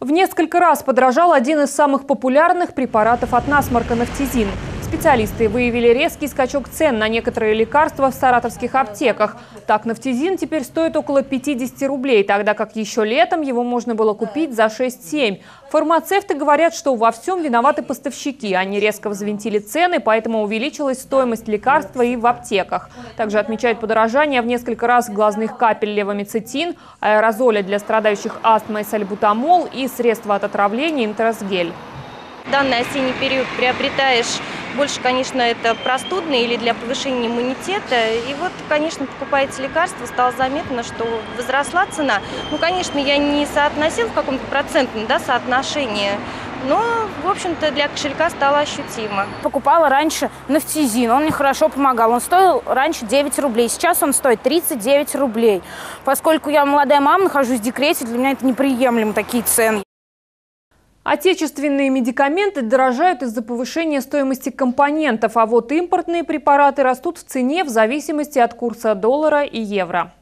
В несколько раз подорожал один из самых популярных препаратов от насморка – нафтизин. Специалисты выявили резкий скачок цен на некоторые лекарства в саратовских аптеках. Так, нафтизин теперь стоит около 50 рублей, тогда как еще летом его можно было купить за 6-7. Фармацевты говорят, что во всем виноваты поставщики. Они резко взвинтили цены, поэтому увеличилась стоимость лекарства и в аптеках. Также отмечают подорожание в несколько раз глазных капель левомицетин, аэрозоля для страдающих астмой сальбутамол и средства от отравления интрасгель. В данный осенний период приобретаешь больше, конечно, это простудные или для повышения иммунитета. И вот, конечно, покупаете лекарства, стало заметно, что возросла цена. Ну, конечно, я не соотносил в каком-то процентном да, соотношении, но, в общем-то, для кошелька стало ощутимо. Покупала раньше нафтизин, он мне хорошо помогал. Он стоил раньше 9 рублей, сейчас он стоит 39 рублей. Поскольку я молодая мама, нахожусь в декрете, для меня это неприемлемо, такие цены. Отечественные медикаменты дорожают из-за повышения стоимости компонентов, а вот импортные препараты растут в цене в зависимости от курса доллара и евро.